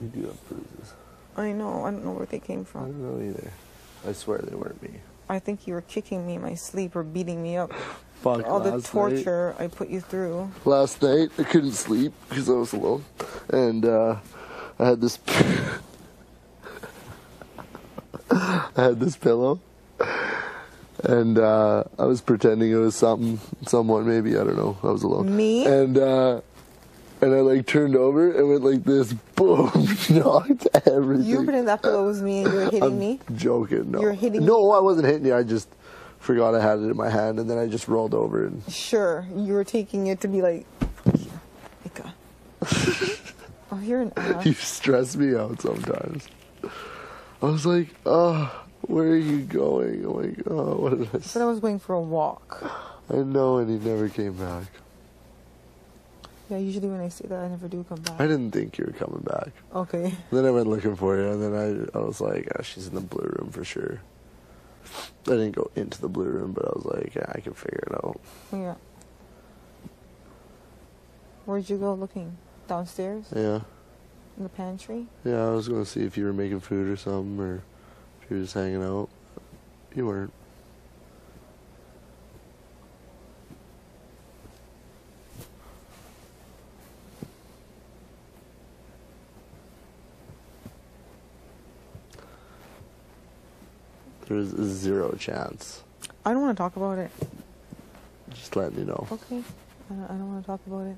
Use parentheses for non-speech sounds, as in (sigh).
You do have bruises. I know. I don't know where they came from. I don't know either. I swear they weren't me. I think you were kicking me in my sleep or beating me up. (sighs) Fuck. All the torture I put you through. Last night I couldn't sleep because I was alone, and uh, I had this. (laughs) I had this pillow, and uh, I was pretending it was something, someone maybe I don't know. I was alone. Me? And uh, and I like turned over and went like this, boom, (laughs) knocked everything. You pretend that pillow was me and you were hitting I'm me. joking. No, You're hitting me. No, I wasn't hitting you. I just forgot I had it in my hand, and then I just rolled over and Sure, you were taking it to be like, Ika. (laughs) oh, you're an ass. you stress me out sometimes. I was like, oh, where are you going? I'm like, oh, what did I I said I was going for a walk. I know, and he never came back. Yeah, usually when I say that, I never do come back. I didn't think you were coming back. Okay. (laughs) Then I went looking for you, and then I, I was like, ah, she's in the blue room for sure. I didn't go into the blue room, but I was like, yeah, I can figure it out. Yeah. Where'd you go looking? Downstairs? Yeah, In the pantry? yeah. I was going to see if you were making food or something, or if you were just hanging out. You weren't. There was zero chance. I don't want to talk about it. Just let me know. Okay. I don't want to talk about it.